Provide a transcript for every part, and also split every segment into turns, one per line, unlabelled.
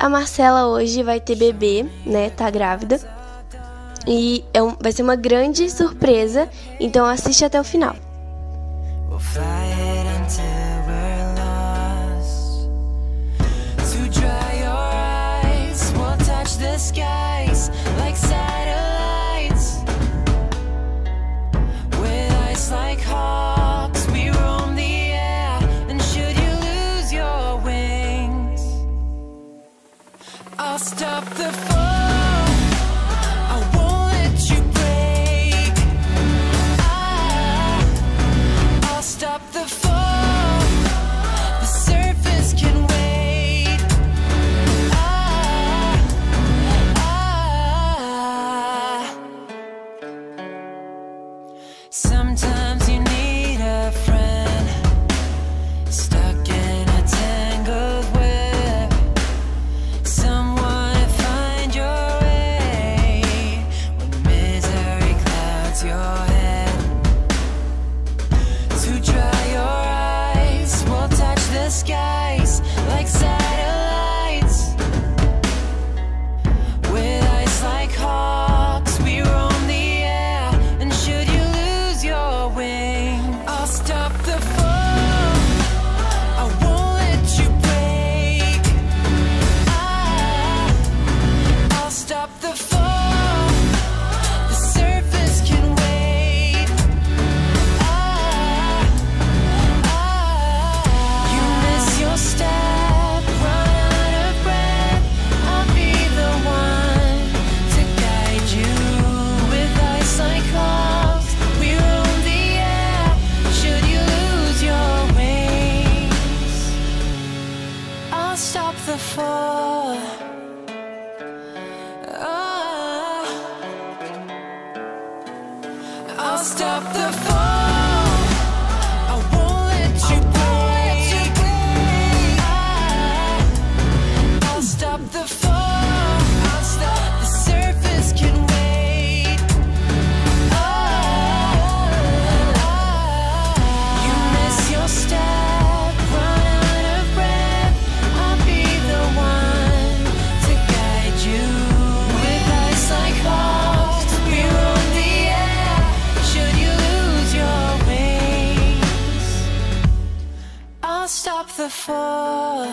a Marcela hoje vai ter bebê, né? Tá grávida. E é um, vai ser uma grande surpresa, então assiste até o final. I'll stop
the fall. sky. fall The fall.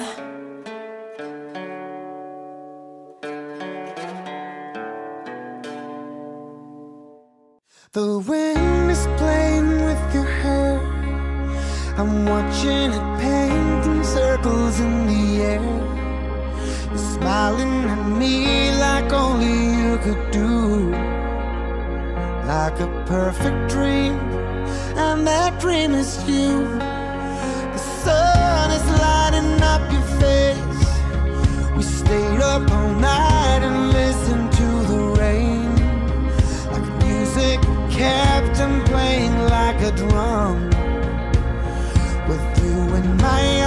The wind is playing with your hair. I'm watching it painting circles in the air. You're smiling at me like only you could do. Like a perfect dream And that dream is you playing like a drum with you in my